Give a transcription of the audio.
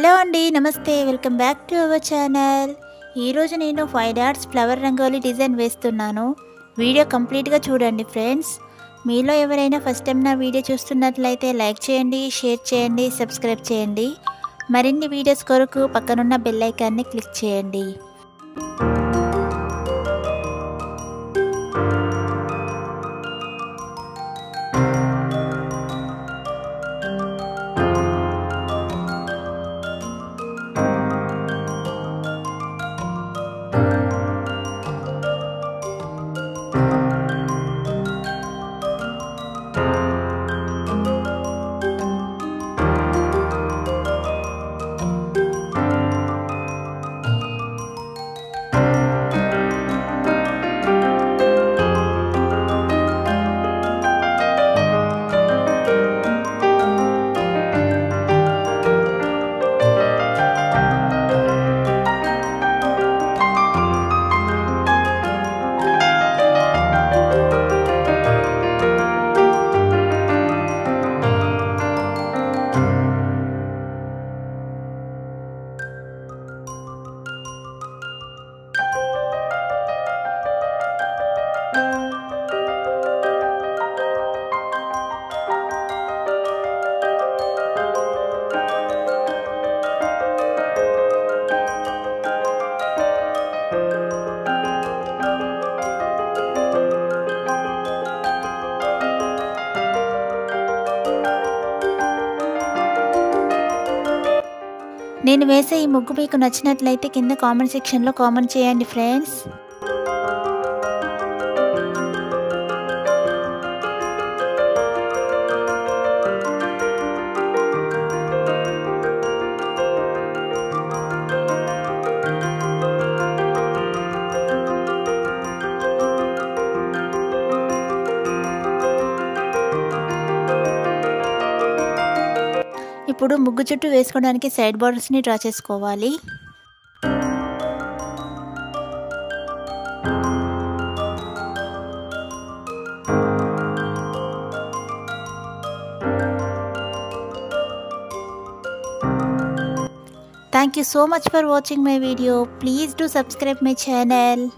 Hello అండి నమస్తే. Welcome back to our channel. ఈరోజు నేను five dots flower rangoli design వేస్తున్నాను. వీడియో కంప్లీట్గా చూడండి ఫ్రెండ్స్. మీలో ఎవరైనా ఫస్ట్ టైం నా వీడియో చూస్తున్నట్లయితే లైక్ చేయండి షేర్ చేయండి సబ్స్క్రైబ్ చేయండి. మరిన్ని వీడియోస్ కొరకు పక్కనున్న బెల్ ఐకాన్ని క్లిక్ చేయండి. నేను వేసే ఈ ముగ్గు మీకు నచ్చినట్లయితే కింద కామెంట్ సెక్షన్లో కామెంట్ చేయండి ఫ్రెండ్స్. ఇప్పుడు ముగ్గు చుట్టూ వేసుకోవడానికి సైడ్ బార్డర్స్ని డ్రా చేసుకోవాలి Thank you so much for watching my video. Please do subscribe my channel.